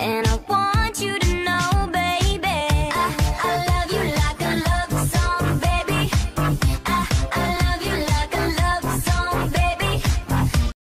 And